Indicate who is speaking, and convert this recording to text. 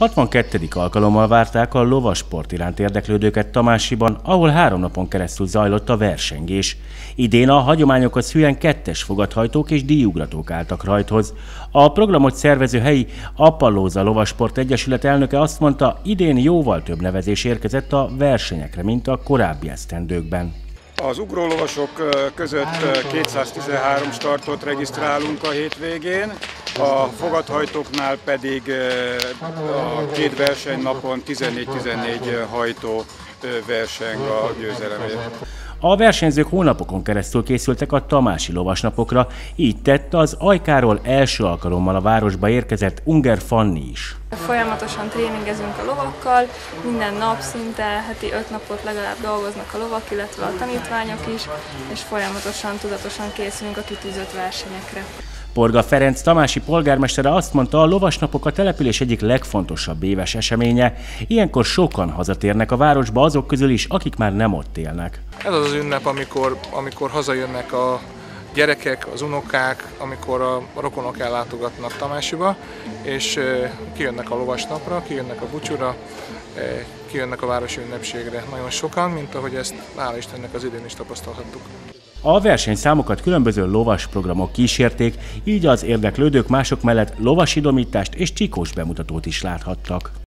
Speaker 1: 62. alkalommal várták a lovasport iránt érdeklődőket Tamásiban, ahol három napon keresztül zajlott a versengés. Idén a hagyományokhoz hülyen kettes fogadhajtók és díjugratók álltak rajthoz. A programot szervező helyi Appalóza Lovasport Egyesület elnöke azt mondta, idén jóval több nevezés érkezett a versenyekre, mint a korábbi esztendőkben.
Speaker 2: Az ugrólovasok között 213 startot regisztrálunk a hétvégén, a fogadhajtóknál pedig a két versenynapon 14-14 hajtó verseng a győzelemért.
Speaker 1: A versenyzők hónapokon keresztül készültek a Tamási lovasnapokra, így tett az Ajkáról első alkalommal a városba érkezett Unger Fanni is.
Speaker 3: Folyamatosan tréningezünk a lovakkal, minden nap szinte heti öt napot legalább dolgoznak a lovak, illetve a tanítványok is, és folyamatosan, tudatosan készülünk a kitűzött versenyekre.
Speaker 1: Porga Ferenc Tamási polgármestere azt mondta, a lovasnapok a település egyik legfontosabb éves eseménye. Ilyenkor sokan hazatérnek a városba azok közül is, akik már nem ott élnek.
Speaker 4: Ez az az ünnep, amikor, amikor hazajönnek a gyerekek, az unokák, amikor a rokonok ellátogatnak Tamásiba, és kijönnek a lovasnapra, kijönnek a bucsura, kijönnek a városi ünnepségre nagyon sokan, mint ahogy ezt hála Istennek az idén is tapasztalhattuk.
Speaker 1: A versenyszámokat különböző lovas programok kísérték, így az érdeklődők mások mellett lovasidomítást és csikós bemutatót is láthattak.